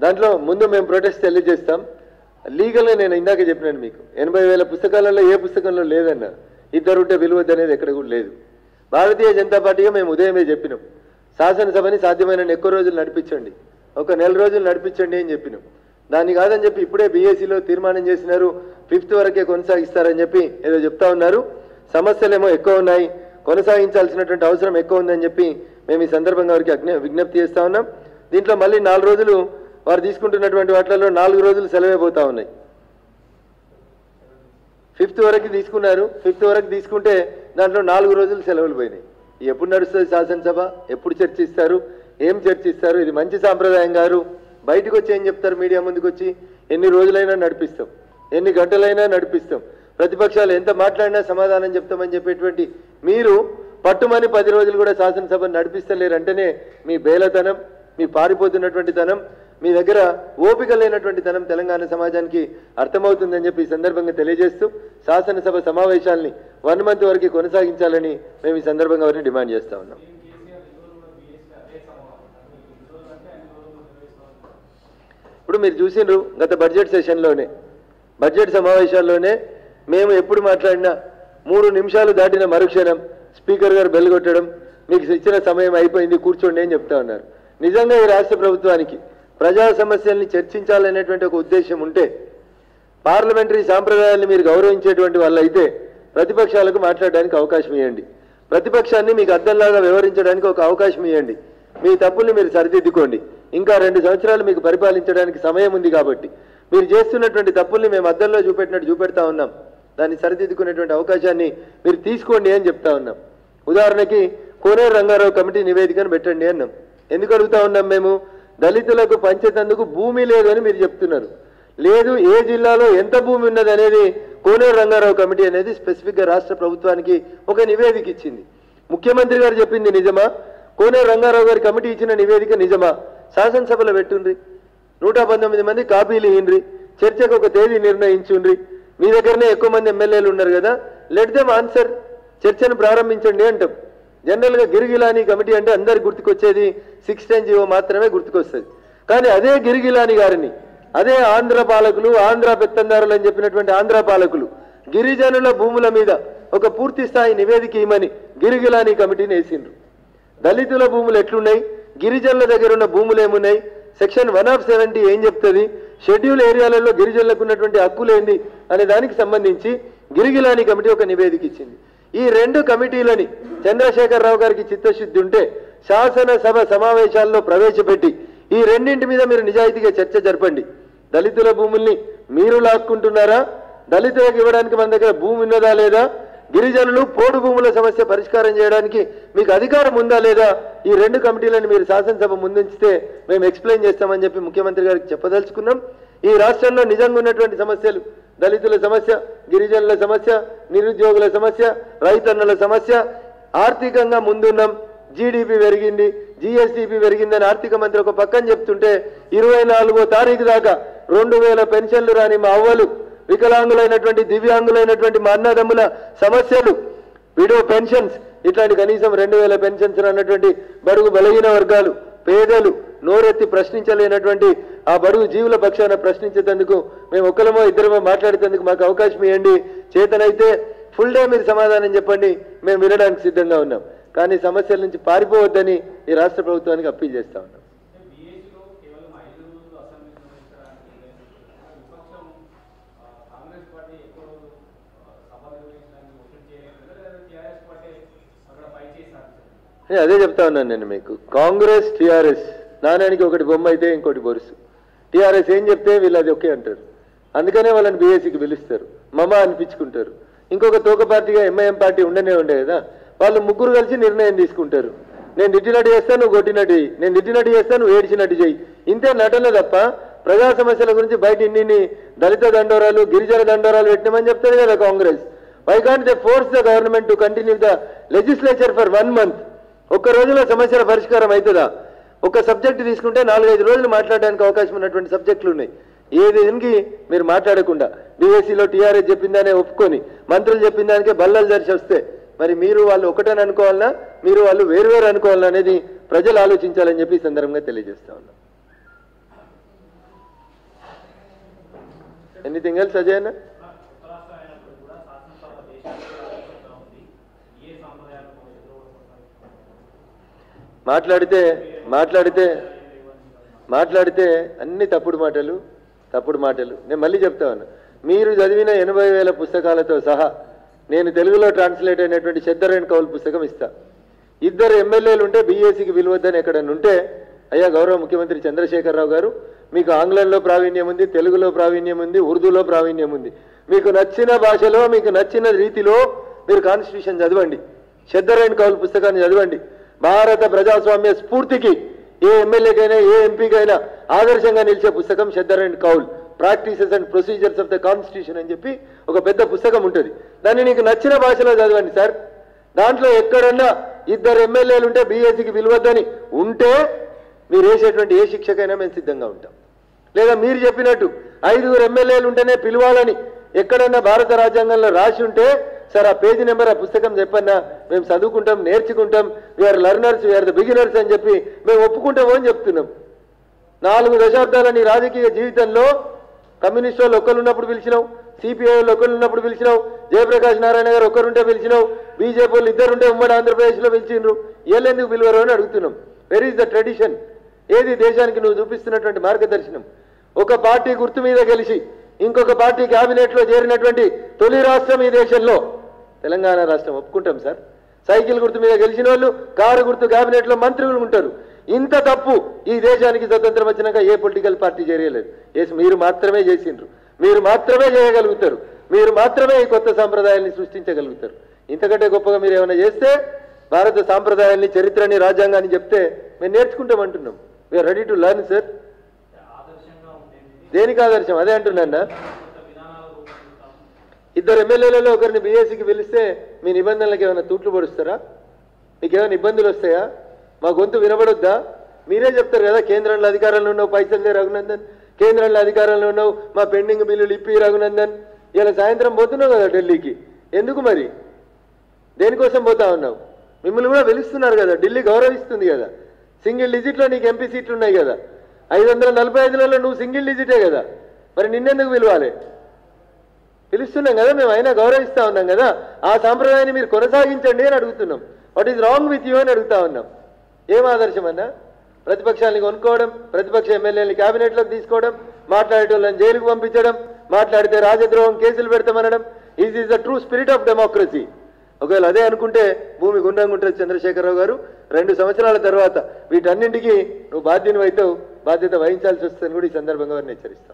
దాంట్లో ముందు మేము ప్రొటెస్ట్ తెలియజేస్తాం. లీగల్గా నేను ఇందాక చెప్పినాను మీకు. ఎనభై వేల పుస్తకాలలో ఏ పుస్తకంలో లేదన్న ఇద్దరు ఉంటే విలువద్దు అనేది ఎక్కడ కూడా లేదు. భారతీయ జనతా పార్టీగా మేము ఉదయమే చెప్పినాం. శాసనసభని సాధ్యమైన ఎక్కువ రోజులు నడిపించండి. ఒక నెల రోజులు నడిపించండి అని చెప్పినాం. దాన్ని కాదని చెప్పి ఇప్పుడే బీఏసీలో తీర్మానం చేసినారు. ఫిఫ్త్ వరకే కొనసాగిస్తారని చెప్పి ఏదో చెప్తా ఉన్నారు. సమస్యలేమో ఎక్కువ ఉన్నాయి. కొనసాగించాల్సినటువంటి అవసరం ఎక్కువ ఉందని చెప్పి మేము ఈ సందర్భంగా వారికి విజ్ఞప్తి చేస్తా ఉన్నాం. దీంట్లో మళ్ళీ నాలుగు రోజులు వారు తీసుకుంటున్నటువంటి వాటిలలో నాలుగు రోజులు సెలవే పోతా ఉన్నాయి. ఫిఫ్త్ వరకు తీసుకున్నారు. ఫిఫ్త్ వరకు తీసుకుంటే దాంట్లో నాలుగు రోజులు సెలవులు పోయినాయి. ఎప్పుడు నడుస్తుంది శాసనసభ? ఎప్పుడు చర్చిస్తారు? ఏం చర్చిస్తారు? ఇది మంచి సాంప్రదాయం గారు బయటకు వచ్చి ఏం చెప్తారు? మీడియా ముందుకు వచ్చి ఎన్ని రోజులైనా నడిపిస్తాం. ఎన్ని గంటలైనా నడిపిస్తాం. ప్రతిపక్షాలు ఎంత మాట్లాడినా సమాధానం చెప్తామని చెప్పేటువంటి మీరు పట్టుమని పది రోజులు కూడా శాసనసభ నడిపిస్తలేరంటేనే మీ బేలతనం మీ పారిపోతున్నటువంటి తనం మీ దగ్గర ఓపిక లేనటువంటి తనం తెలంగాణ సమాజానికి అర్థమవుతుందని చెప్పి ఈ సందర్భంగా తెలియజేస్తూ శాసనసభ సమావేశాల్ని వన్ మంత్ వరకు కొనసాగించాలని మేము ఈ సందర్భంగా వారిని డిమాండ్ చేస్తా ఉన్నాం. ఇప్పుడు మీరు చూసిండ్రు గత బడ్జెట్ సెషన్లోనే బడ్జెట్ సమావేశాల్లోనే మేము ఎప్పుడు మాట్లాడినా మూడు నిమిషాలు దాటిన మరుక్షణం స్పీకర్ గారు బెల్ కొట్టడం మీకు ఇచ్చిన సమయం అయిపోయింది కూర్చోండి అని చెప్తా ఉన్నారు. నిజంగా ఈ రాష్ట్ర ప్రభుత్వానికి ప్రజా సమస్యల్ని చర్చించాలనేటువంటి ఒక ఉద్దేశం ఉంటే పార్లమెంటరీ సాంప్రదాయాన్ని మీరు గౌరవించేటువంటి వాళ్ళైతే అయితే ప్రతిపక్షాలకు మాట్లాడడానికి అవకాశం ఇవ్వండి ప్రతిపక్షాన్ని మీకు అర్థంలాగా వివరించడానికి ఒక అవకాశం ఇవ్వండి మీ తప్పుల్ని మీరు సరిదిద్దుకోండి. ఇంకా రెండు సంవత్సరాలు మీకు పరిపాలించడానికి సమయం ఉంది కాబట్టి మీరు చేస్తున్నటువంటి తప్పుల్ని మేము అద్దంలో చూపెట్టినట్టు చూపెడతా ఉన్నాం. దాన్ని సరిదిద్దుకునేటువంటి అవకాశాన్ని మీరు తీసుకోండి అని చెప్తా ఉన్నాం. ఉదాహరణకి కోనేరు రంగారావు కమిటీ నివేదికను పెట్టండి అన్నాం. ఎందుకు అడుగుతా ఉన్నాం మేము? దళితులకు పంచేటందుకు భూమి లేదు అని మీరు చెప్తున్నారు. లేదు ఏ జిల్లాలో ఎంత భూమి ఉన్నది అనేది కోనేరు రంగారావు కమిటీ అనేది స్పెసిఫిక్గా రాష్ట్ర ప్రభుత్వానికి ఒక నివేదిక ఇచ్చింది. ముఖ్యమంత్రి గారు చెప్పింది నిజమా? కోనేరు రంగారావు గారి కమిటీ ఇచ్చిన నివేదిక నిజమా? శాసనసభలో పెట్టుండ్రి. నూట పంతొమ్మిది మంది కాపీలు ఇయ్యండ్రి. చర్చకు ఒక తేదీ నిర్ణయించుండ్రి. మీ దగ్గరనే ఎక్కువ మంది ఎమ్మెల్యేలు ఉన్నారు కదా? లెట్ దెమ్ ఆన్సర్ చర్చను ప్రారంభించండి అంటాం. జనరల్గా గిరిగిలాని కమిటీ అంటే అందరికి గుర్తుకొచ్చేది సిక్స్ టెన్ జీవో మాత్రమే గుర్తుకొస్తుంది. కానీ అదే గిరిగిలాని గారిని అదే ఆంధ్ర పాలకులు ఆంధ్ర పెత్తందారులు అని చెప్పినటువంటి ఆంధ్ర పాలకులు గిరిజనుల భూముల మీద ఒక పూర్తి స్థాయి నివేదిక ఇవ్వమని గిరిగిలాని కమిటీని వేసిండ్రు. దళితుల భూములు ఎట్లున్నాయి? గిరిజనుల దగ్గర ఉన్న భూములు ఏమున్నాయి? సెక్షన్ వన్ ఆఫ్ సెవెంటీ ఏం చెప్తుంది? షెడ్యూల్ ఏరియాలలో గిరిజనులకు ఉన్నటువంటి హక్కులేంది అనే దానికి సంబంధించి గిరిగిలాని కమిటీ ఒక నివేదిక ఇచ్చింది. ఈ రెండు కమిటీలని చంద్రశేఖరరావు గారికి చిత్తశుద్ధి ఉంటే శాసనసభ సమావేశాల్లో ప్రవేశపెట్టి ఈ రెండింటి మీద మీరు నిజాయితీగా చర్చ జరపండి. దళితుల భూముల్ని మీరు లాక్కుంటున్నారా? దళితులకు ఇవ్వడానికి మన దగ్గర భూమి ఉన్నదా లేదా? గిరిజనులు పోడు భూముల సమస్య పరిష్కారం చేయడానికి మీకు అధికారం ఉందా లేదా? ఈ రెండు కమిటీలను మీరు శాసనసభ ముందుంచితే మేము ఎక్స్ప్లెయిన్ చేస్తామని చెప్పి ముఖ్యమంత్రి గారికి చెప్పదలుచుకున్నాం. ఈ రాష్ట్రంలో నిజంగా ఉన్నటువంటి సమస్యలు దళితుల సమస్య గిరిజనుల సమస్య నిరుద్యోగుల సమస్య రైతన్నుల సమస్య ఆర్థికంగా ముందున్నాం. జీడిపి పెరిగింది జిఎస్డిపి పెరిగిందని ఆర్థిక మంత్రి ఒక పక్కన చెప్తుంటే ఇరవై నాలుగో తారీఖు దాకా రెండు వేల పెన్షన్లు రాని మా అవ్వలు వికలాంగులైనటువంటి దివ్యాంగులైనటువంటి మా అన్నదమ్ముల సమస్యలు విడో పెన్షన్స్ ఇట్లాంటి కనీసం రెండు వేల పెన్షన్స్ అన్నటువంటి బడుగు బలహీన వర్గాలు. పేదలు నోరెత్తి ప్రశ్నించలేనటువంటి ఆ బడుగు జీవుల పక్షాన ప్రశ్నించేందుకు మేము ఒకరమో ఇద్దరమో మాట్లాడేందుకు మాకు అవకాశం ఇవ్వండి. చేతనైతే ఫుల్ డే మీరు సమాధానం చెప్పండి. మేము వినడానికి సిద్ధంగా ఉన్నాం. కానీ సమస్యల నుంచి పారిపోవద్దని ఈ రాష్ట్ర ప్రభుత్వానికి అప్పీల్ చేస్తా ఉన్నాం బీఏసీలో కేవలం ఐదు రోజులు అసెంబ్లీ నిర్వహించడానికి విపక్షం ఆ, కాంగ్రెస్ పార్టీ ఎక్కువ రోజులు ఆ, సభ నిర్వహించడానికి ఒత్తిడి చేయలేదు లేదా టీఆర్ఎస్ పార్టీ అక్కడ పై చేసి సాధించారు నేను అదే చెప్తా ఉన్నాను నేను మీకు. కాంగ్రెస్ టీఆర్ఎస్ నాణ్యానికి ఒకటి బొమ్మ అయితే ఇంకోటి బొరుసు. టీఆర్ఎస్ ఏం చెప్తే వీళ్ళు అది ఒకే అంటారు. అందుకనే వాళ్ళని బీఏసీకి పిలుస్తారు. మమ అనిపించుకుంటారు. ఇంకొక తోక పార్టీగా ఎంఐఎం పార్టీ ఉండనే ఉండే కదా వాళ్ళు ముగ్గురు కలిసి నిర్ణయం తీసుకుంటారు. నేను తిట్టినట్టు చేస్తాను నువ్వు కొట్టినట్టు చెయ్యి. నేను తిట్టినట్టు చేస్తాను నువ్వు ఏడ్చినట్టు చెయ్యి. ఇంతే నటన తప్ప ప్రజా సమస్యల గురించి బయట ఇన్ని దళిత దండోరాలు గిరిజన దండోరాలు పెట్టినామని చెప్తారు కదా Congress. Why can't they force the government to continue the legislature for one month ఒక్క రోజులో సమస్యల పరిష్కారం అవుతుందా? ఒక సబ్జెక్ట్ తీసుకుంటే నాలుగైదు రోజులు మాట్లాడడానికి అవకాశం ఉన్నటువంటి సబ్జెక్టులు ఉన్నాయి. ఏది దీనికి మీరు మాట్లాడకుండా? బీఎస్సీలో టీఆర్ఎస్ చెప్పిందనే ఒప్పుకొని మంత్రులు చెప్పిన దానికే బల్లలు దర్శి వస్తే మరి మీరు వాళ్ళు ఒకటని అనుకోవాలన్నా మీరు వాళ్ళు వేరు అనుకోవాలన్నా అనేది ప్రజలు ఆలోచించాలని చెప్పి ఈ సందర్భంగా తెలియజేస్తా ఉన్నాం. ఎనీథింగ్ ఎల్స్ అజయ్ అన్న? మాట్లాడితే మాట్లాడితే మాట్లాడితే అన్ని తప్పుడు మాటలు తప్పుడు మాటలు. నేను మళ్ళీ చెప్తా మీరు చదివిన ఎనభై వేల పుస్తకాలతో సహా నేను తెలుగులో ట్రాన్స్లేట్ అయినటువంటి శద్దరైన కౌల్ పుస్తకం ఇస్తా. ఇద్దరు ఎమ్మెల్యేలు ఉంటే బీఏసీకి విలువద్దని ఎక్కడన్నా ఉంటే అయ్యా గౌరవ ముఖ్యమంత్రి చంద్రశేఖరరావు గారు మీకు ఆంగ్లంలో ప్రావీణ్యం ఉంది తెలుగులో ప్రావీణ్యం ఉంది ఉర్దూలో ప్రావీణ్యం ఉంది. మీకు నచ్చిన భాషలో మీకు నచ్చిన రీతిలో మీరు కాన్స్టిట్యూషన్ చదవండి. శద్దరైన కౌలు పుస్తకాన్ని చదవండి. భారత ప్రజాస్వామ్య స్ఫూర్తికి ఏ ఎమ్మెల్యేకైనా ఏ ఎంపీకైనా ఆదర్శంగా నిలిచే పుస్తకం Shakdher and Kaul. Practices and procedures of the constitution అని చెప్పి ఒక పెద్ద పుస్తకం ఉంటుంది. దాన్ని నీకు నచ్చిన భాషలో చదవండి సార్. దాంట్లో ఎక్కడన్నా ఇద్దరు ఎమ్మెల్యేలు ఉంటే బీఎస్సీకి విలువద్దని ఉంటే మీరు వేసేటువంటి ఏ శిక్షకైనా మేము సిద్ధంగా ఉంటాం. లేదా మీరు చెప్పినట్టు ఐదుగురు ఎమ్మెల్యేలు ఉంటేనే పిలవాలని ఎక్కడన్నా భారత రాజ్యాంగంలో రాసి ఉంటే సార్ ఆ పేజీ నెంబర్ ఆ పుస్తకం చెప్పన్నా మేము చదువుకుంటాం నేర్చుకుంటాం we are learners we are the beginners అని చెప్పి మేము ఒప్పుకుంటాము అని చెప్తున్నాం. నాలుగు దశాబ్దాల నీ రాజకీయ జీవితంలో కమ్యూనిస్ట్ వాళ్ళు ఒక్కరు ఉన్నప్పుడు పిలిచినావు సిపిఐ వాళ్ళు ఉన్నప్పుడు పిలిచినావు జయప్రకాష్ నారాయణ గారు ఒక్కరుంటే పిలిచినావు బీజేపీ వాళ్ళు ఇద్దరుంటే ఉమ్మడి ఆంధ్రప్రదేశ్లో పిలిచిండ్రు. ఏళ్ళెందుకు పిలువరు అని అడుగుతున్నాం. వెర్ ఈస్ ద ట్రెడిషన్ ఏది దేశానికి నువ్వు చూపిస్తున్నటువంటి మార్గదర్శనం? ఒక పార్టీ గుర్తు మీద గెలిచి ఇంకొక పార్టీ క్యాబినెట్లో చేరినటువంటి తొలి రాష్ట్రం ఈ దేశంలో. తెలంగాణ రాష్ట్రం ఒప్పుకుంటాం సార్. సైకిల్ గుర్తు మీద గెలిచిన వాళ్ళు కారు గుర్తు క్యాబినెట్లో మంత్రులు ఉంటారు. ఇంత తప్పు ఈ దేశానికి స్వతంత్రం వచ్చినాక ఏ పొలిటికల్ పార్టీ చేయలేదు. ఎస్ మీరు మాత్రమే చేసిండ్రు. మీరు మాత్రమే చేయగలుగుతారు. మీరు మాత్రమే ఈ కొత్త సాంప్రదాయాల్ని సృష్టించగలుగుతారు. ఇంతకంటే గొప్పగా మీరు ఏమైనా చేస్తే భారత సాంప్రదాయాల్ని చరిత్రని రాజ్యాంగాన్ని చెప్తే మేము నేర్చుకుంటామంటున్నాం we are ready to learn sir దేనికి ఆదర్శం? అదే అంటున్నా ఇద్దరు ఎమ్మెల్యేలలో ఒకరిని బీఎస్సీకి పిలిస్తే మీ నిబంధనలకు ఏమైనా తూట్లు పడుస్తారా? మీకు ఏమైనా ఇబ్బందులు వస్తాయా? మా గొంతు వినబడొద్దా? మీరే చెప్తారు కదా కేంద్రంలో అధికారంలో ఉన్నావు పైసలు రఘునందన్. కేంద్రంలో అధికారంలో ఉన్నావు మా పెండింగ్ బిల్లులు ఇప్పి రఘునందన్. ఇలా సాయంత్రం పోతున్నావు కదా ఢిల్లీకి. ఎందుకు మరి? దేనికోసం పోతా ఉన్నావు? మిమ్మల్ని కూడా పిలుస్తున్నారు కదా ఢిల్లీ గౌరవిస్తుంది కదా. సింగిల్ డిజిట్లో నీకు ఎంపీ సీట్లు ఉన్నాయి కదా. ఐదు వందల నలభై ఐదులలో నువ్వు సింగిల్ డిజిటే కదా. మరి నిన్నెందుకు పిలవాలి? పిలుస్తున్నాం కదా మేము అయినా గౌరవిస్తా ఉన్నాం కదా ఆ సాంప్రదాయాన్ని మీరు కొనసాగించండి అని అడుగుతున్నాం. What is wrong with you అని అడుగుతా ఉన్నాం. ఏం ఆదర్శం అన్నా? కొనుక్కోవడం ప్రతిపక్ష ఎమ్మెల్యేని క్యాబినెట్లోకి తీసుకోవడం మాట్లాడేటోళ్ళని జైలుకు పంపించడం మాట్లాడితే రాజద్రోహం కేసులు పెడతామనడం is is the true spirit of democracy ఒకవేళ అదే అనుకుంటే భూమి గుండ్రంగా ఉంటుంది చంద్రశేఖరరావు గారు. రెండు సంవత్సరాల తర్వాత వీటన్నింటికి నువ్వు బాధ్యత అవుతావు బాధ్యత వహించాల్సి వస్తుందని కూడా ఈ సందర్భంగా వారిని హెచ్చరిస్తాను.